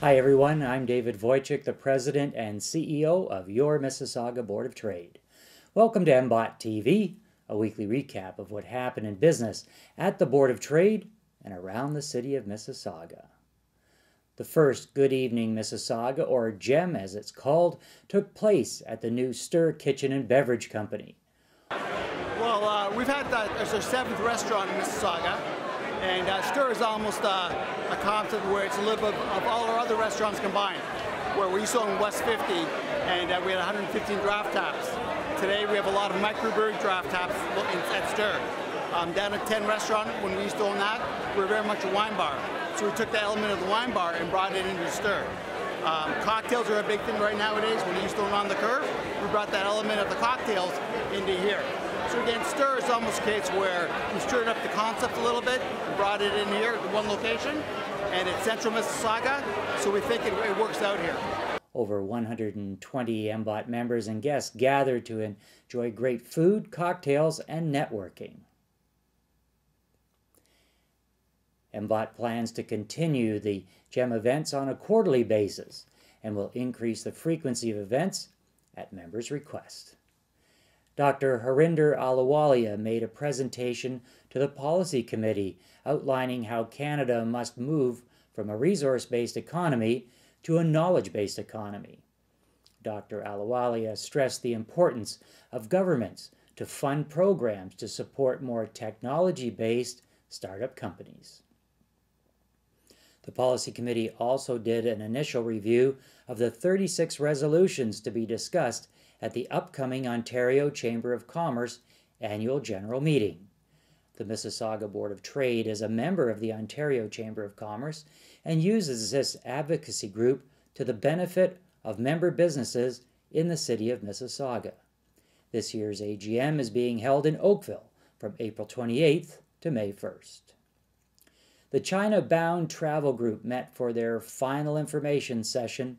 Hi, everyone. I'm David Wojcik, the President and CEO of your Mississauga Board of Trade. Welcome to MBOT TV, a weekly recap of what happened in business at the Board of Trade and around the city of Mississauga. The first Good Evening Mississauga, or GEM as it's called, took place at the new Stir Kitchen and Beverage Company. Well, uh, we've had that as our seventh restaurant in Mississauga, and uh, Stir is almost uh, a concept where it's a little bit of all our other restaurants combined, where we used to own West 50, and uh, we had 115 draft taps. Today we have a lot of microbrew draft taps at Stir. Um, down at 10 restaurant, when we used to own that, we were very much a wine bar. So we took the element of the wine bar and brought it into Stir. Um, cocktails are a big thing right nowadays. When we used to own on the curve, we brought that element of the cocktails into here. So again, Stir is almost a case where we stirred up the concept a little bit, brought it in here to one location, and it's central Mississauga, so we think it, it works out here. Over 120 MBOT members and guests gathered to enjoy great food, cocktails, and networking. MBOT plans to continue the GEM events on a quarterly basis and will increase the frequency of events at members' request. Dr. Harinder Ahluwalia made a presentation to the Policy Committee outlining how Canada must move from a resource based economy to a knowledge based economy. Dr. Ahluwalia stressed the importance of governments to fund programs to support more technology based startup companies. The Policy Committee also did an initial review of the 36 resolutions to be discussed at the upcoming Ontario Chamber of Commerce annual general meeting. The Mississauga Board of Trade is a member of the Ontario Chamber of Commerce and uses this advocacy group to the benefit of member businesses in the city of Mississauga. This year's AGM is being held in Oakville from April 28th to May 1st. The China Bound Travel Group met for their final information session.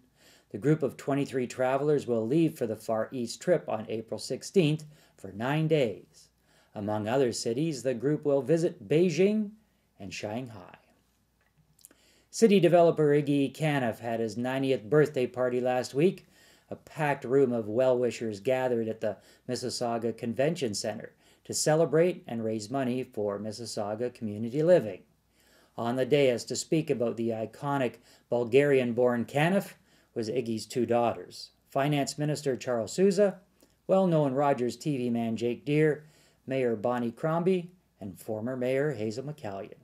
The group of 23 travelers will leave for the Far East trip on April 16th for nine days. Among other cities, the group will visit Beijing and Shanghai. City developer Iggy Kaneff had his 90th birthday party last week. A packed room of well wishers gathered at the Mississauga Convention Center to celebrate and raise money for Mississauga Community Living. On the dais to speak about the iconic Bulgarian born Kaneff was Iggy's two daughters Finance Minister Charles Sousa, well known Rogers TV man Jake Dheer, Mayor Bonnie Crombie, and former Mayor Hazel McCallion.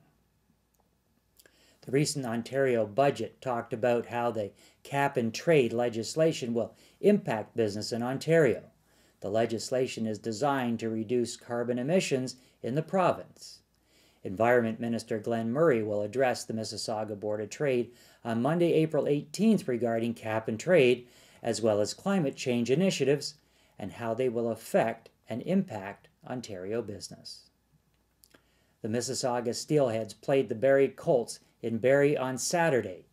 The recent Ontario budget talked about how the cap and trade legislation will impact business in Ontario. The legislation is designed to reduce carbon emissions in the province. Environment Minister Glenn Murray will address the Mississauga Board of Trade on Monday, April 18th regarding cap and trade, as well as climate change initiatives and how they will affect and impact Ontario business. The Mississauga Steelheads played the Barrie Colts in Barrie on Saturday,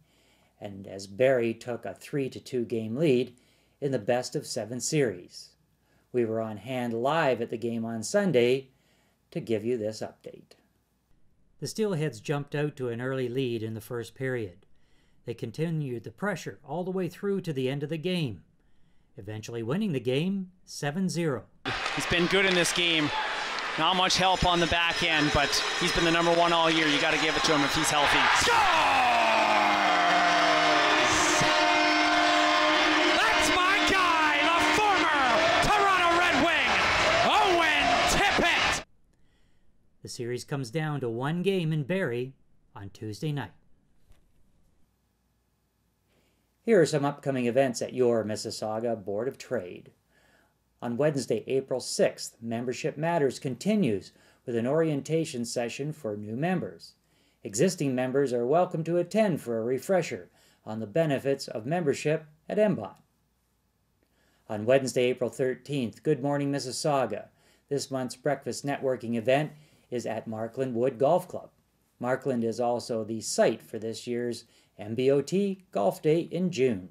and as Barrie took a 3 2 game lead in the best of seven series. We were on hand live at the game on Sunday to give you this update. The Steelheads jumped out to an early lead in the first period. They continued the pressure all the way through to the end of the game, eventually winning the game 7 0. He's been good in this game. Not much help on the back end, but he's been the number one all year. You got to give it to him if he's healthy. The series comes down to one game in Barrie on Tuesday night. Here are some upcoming events at your Mississauga Board of Trade. On Wednesday, April 6th, Membership Matters continues with an orientation session for new members. Existing members are welcome to attend for a refresher on the benefits of membership at MBOT. On Wednesday, April 13th, Good Morning Mississauga. This month's breakfast networking event is at Markland Wood Golf Club. Markland is also the site for this year's MBOT Golf Day in June.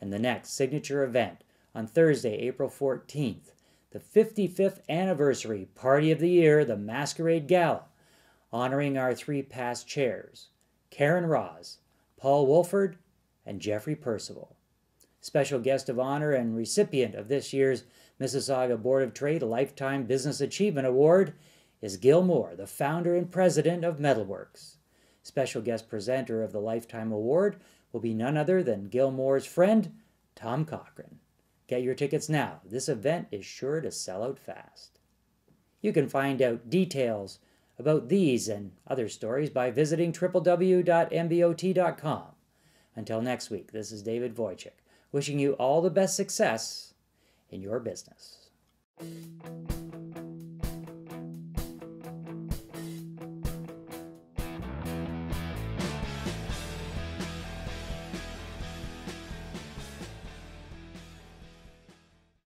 And the next signature event on Thursday, April 14th, the 55th anniversary Party of the Year, the Masquerade Gala, honoring our three past chairs Karen Ross, Paul Wolford, and Jeffrey Percival. Special guest of honor and recipient of this year's Mississauga Board of Trade Lifetime Business Achievement Award is Gil Moore, the founder and president of Metalworks. Special guest presenter of the Lifetime Award will be none other than Gil Moore's friend, Tom Cochrane. Get your tickets now. This event is sure to sell out fast. You can find out details about these and other stories by visiting www.mbot.com. Until next week, this is David Wojcik, wishing you all the best success in your business.